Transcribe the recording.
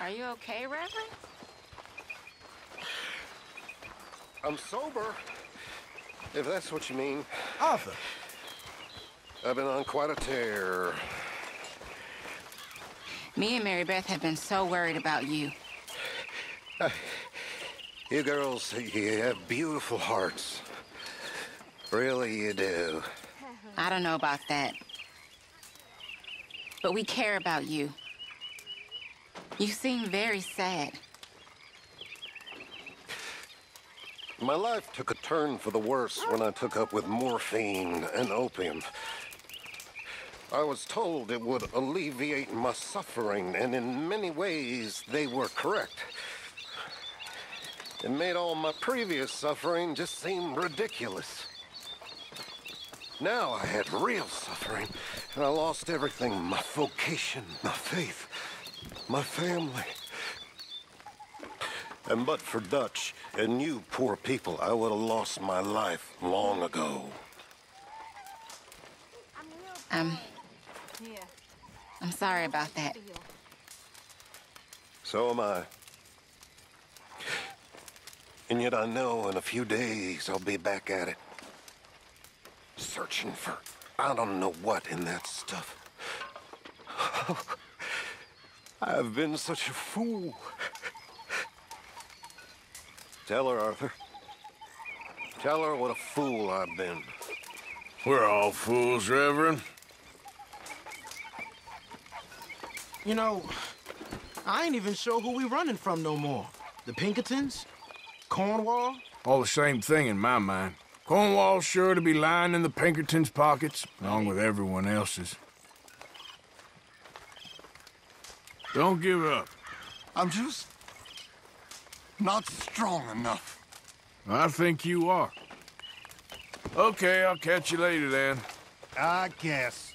Are you okay, Reverend? I'm sober, if that's what you mean. Arthur, I've been on quite a tear. Me and Mary Beth have been so worried about you. Uh, you girls, you have beautiful hearts. Really, you do. I don't know about that. But we care about you. You seem very sad. My life took a turn for the worse when I took up with morphine and opium. I was told it would alleviate my suffering, and in many ways, they were correct. It made all my previous suffering just seem ridiculous. Now I had real suffering, and I lost everything my vocation, my faith, my family. And but for Dutch and you poor people, I would have lost my life long ago. I'm. I'm sorry about that. So am I. And yet I know in a few days I'll be back at it. Searching for I don't know what in that stuff. I've been such a fool. Tell her, Arthur. Tell her what a fool I've been. We're all fools, Reverend. you know, I ain't even sure who we running from no more. The Pinkertons? Cornwall? All the same thing in my mind. Cornwall's sure to be lying in the Pinkertons' pockets, along with everyone else's. Don't give up. I'm just not strong enough. I think you are. Okay, I'll catch you later then. I guess.